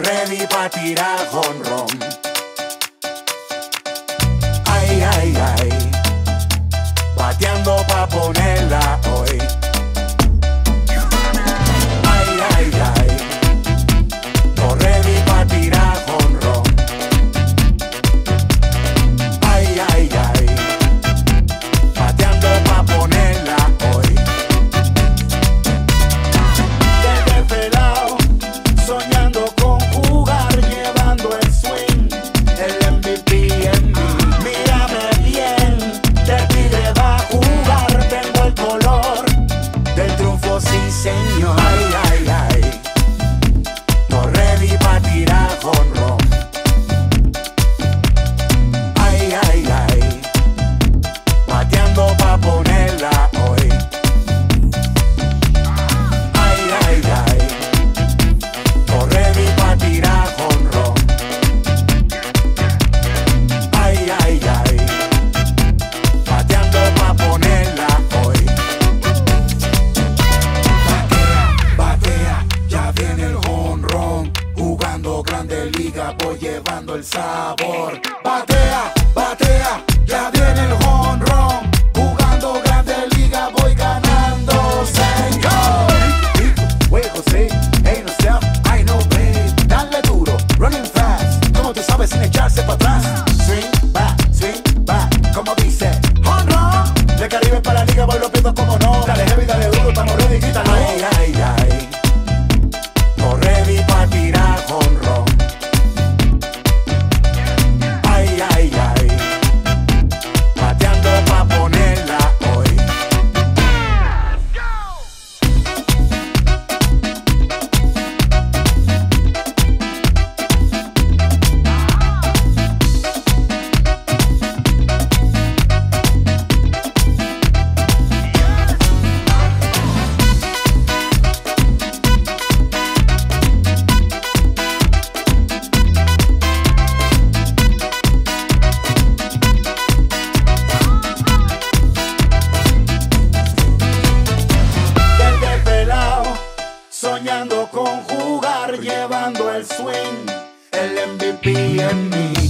ready pa' tirar jonrón. voy llevando el sabor. Batea, batea, ya viene el honrón. Jugando grande liga voy ganando, señor. Rico, juego, sí, ain't no self, I know play. Dale duro, running fast, como tú sabes sin echarse para atrás. Swing, back, swing, back, como dice. llevando el swing, el MVP en mí.